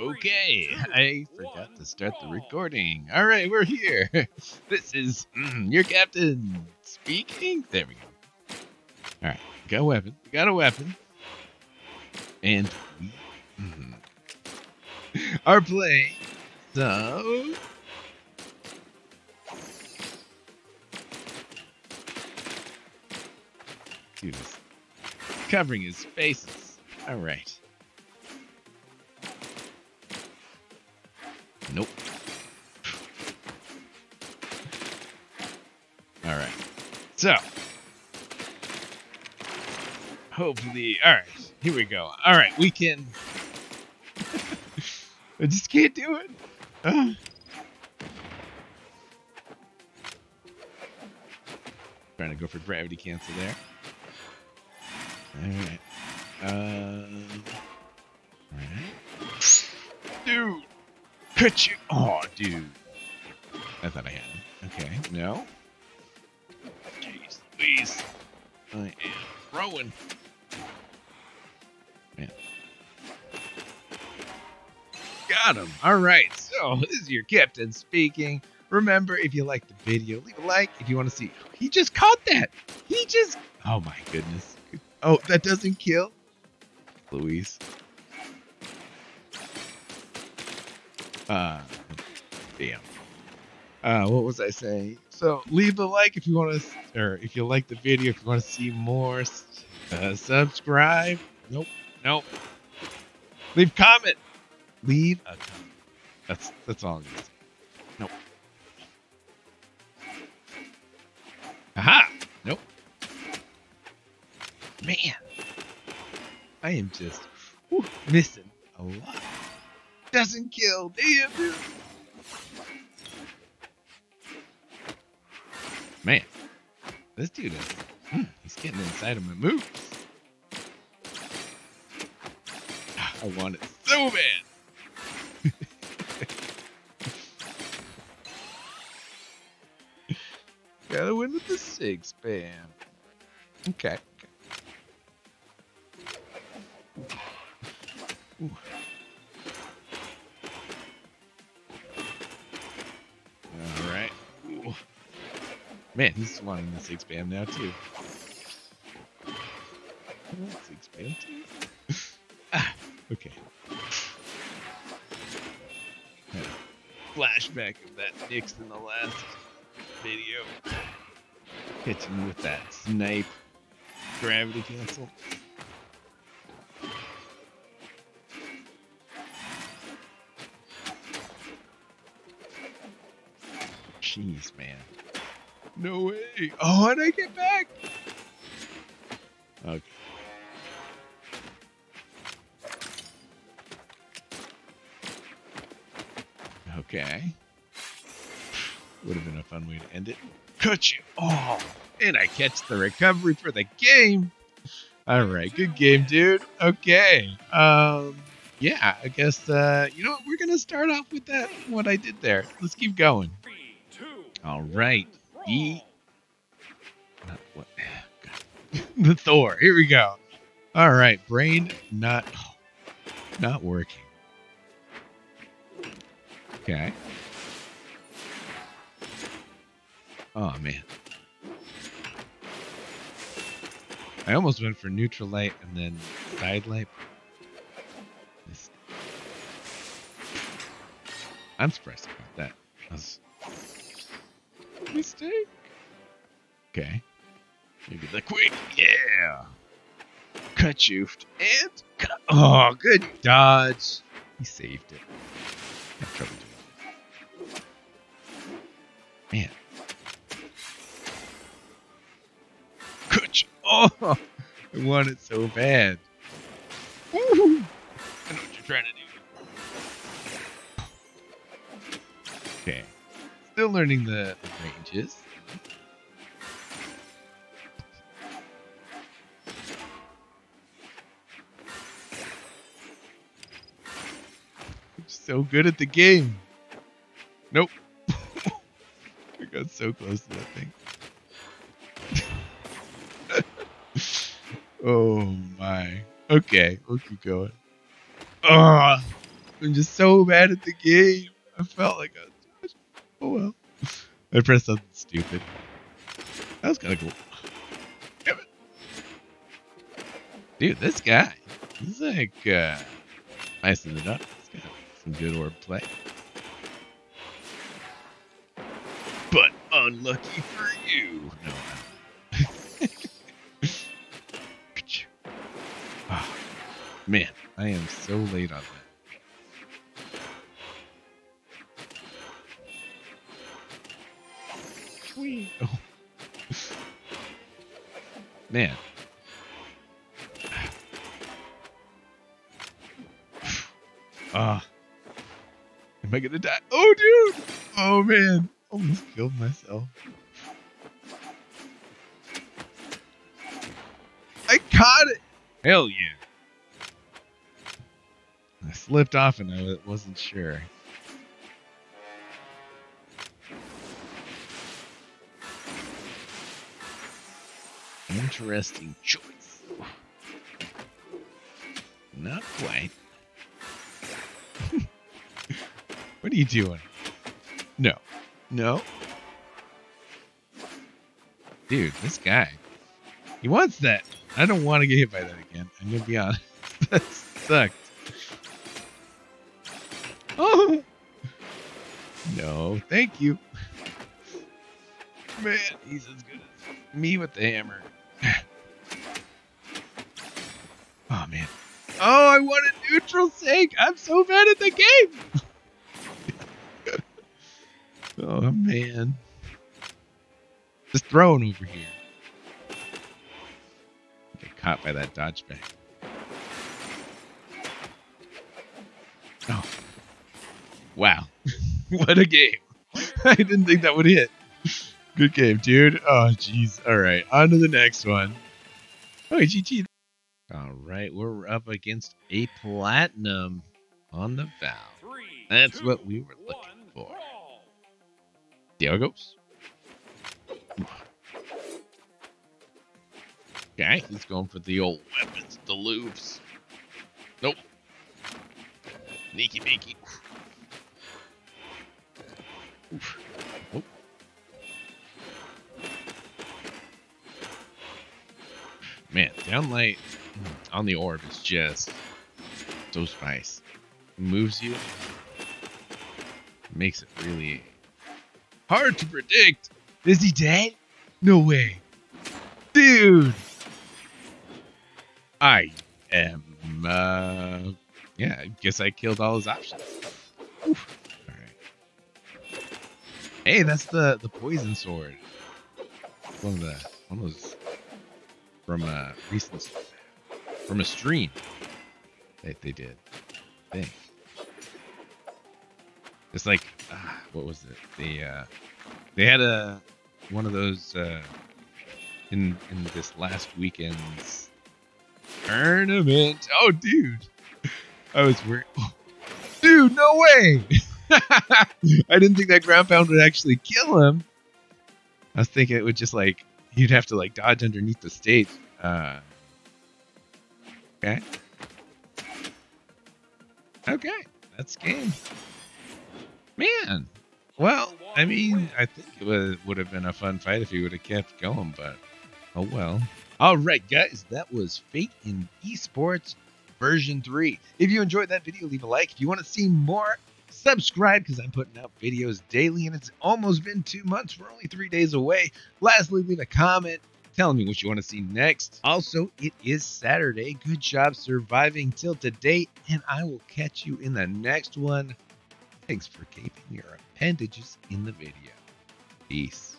Okay, I forgot to start the recording. All right, we're here. This is mm, your captain speaking. There we go. All right, got a weapon. We got a weapon, and we mm, are playing. So covering his faces. All right. Nope. All right. So, hopefully, all right, here we go. All right, we can. I just can't do it. Uh. Trying to go for gravity cancel there. All right. Uh, all right. Dude. Could you? Oh, dude. I thought I had him. Okay, no. Jeez, please. I am throwing. Man. Got him. All right. So this is your captain speaking. Remember, if you like the video, leave a like. If you want to see, he just caught that. He just. Oh my goodness. Oh, that doesn't kill. Louise. Uh, damn. Uh, what was I saying? So leave a like if you want to, or if you like the video, if you want to see more. Uh, subscribe. Nope. Nope. Leave comment. Leave a comment. That's that's all. It is. Nope. Aha. Nope. Man, I am just whew, missing a lot doesn't kill. Damn. Man, this dude is, hmm, getting inside of my moves. I want it so bad. Gotta win with the six. Okay. okay. Ooh. Man, he's wanting the six bam now too. Six bam too. ah, okay. Flashback of that Nix in the last video. Hitting with that snipe gravity cancel. Jeez, man. No way. Oh, how did I get back? Okay. Okay. Would have been a fun way to end it. Cut you. Oh, and I catch the recovery for the game. All right, good game, dude. Okay. Um, yeah, I guess uh, you know what? We're gonna start off with that. What I did there. Let's keep going. All right. E. Not what? the Thor. Here we go. All right, brain not not working. Okay. Oh man. I almost went for neutral light and then side light. I'm surprised about that. That was mistake. Okay. Maybe the quick. Yeah. Cut you. And. Cut. Oh, good dodge. He saved it. trouble doing Man. Cut you. Oh, I want it so bad. Woo! Still learning the, ranges. so good at the game. Nope. I got so close to that thing. oh my. Okay, we'll keep going. Ugh. I'm just so bad at the game. I felt like I. Oh well. I pressed something stupid. That was kind of cool. Damn it. Dude, this guy. He's like, uh, icing it up. He's got some good orb play. But unlucky for you. No. oh, man, I am so late on that. Oh. Man. Ah. Am I gonna die? Oh, dude! Oh, man. Almost killed myself. I caught it! Hell yeah. I slipped off and I wasn't sure. Interesting choice. Not quite. what are you doing? No. No. Dude, this guy. He wants that. I don't want to get hit by that again. I'm going to be honest. that sucked. Oh! No, thank you. Man, he's as good as me with the hammer. Oh, man. Oh, I want a neutral sink. I'm so bad at the game. oh, man. Just throwing over here. Get caught by that dodge back. Oh. Wow. what a game. I didn't think that would hit. Good game, dude. Oh, jeez. All right, on to the next one. Oh, GG. All right, we're up against a platinum on the Valve. That's what we were looking for. See how it goes. Okay, he's going for the old weapons, the loops. Nope. Sneaky beaky. Oof. Man, downlight on the orb is just so spice. Moves you. Makes it really hard to predict. Is he dead? No way. Dude. I am, uh, yeah, I guess I killed all his options. Oof. All right. Hey, that's the the poison sword. One of the one of those from a recent from a stream that they did. I think. It's like uh, what was it? They uh, they had a one of those uh, in in this last weekend's tournament. Oh, dude, I was worried. Oh, dude, no way! I didn't think that ground pound would actually kill him. I was thinking it would just like you'd have to like dodge underneath the stage. Uh, okay. Okay, that's game. Man, well, I mean, I think it would, would have been a fun fight if he would have kept going, but oh well. All right, guys, that was Fait in Esports version 3. If you enjoyed that video, leave a like. If you want to see more, subscribe because I'm putting out videos daily and it's almost been two months. We're only three days away. Lastly, leave a comment telling me what you want to see next. Also, it is Saturday. Good job surviving till today, and I will catch you in the next one. Thanks for keeping your appendages in the video. Peace.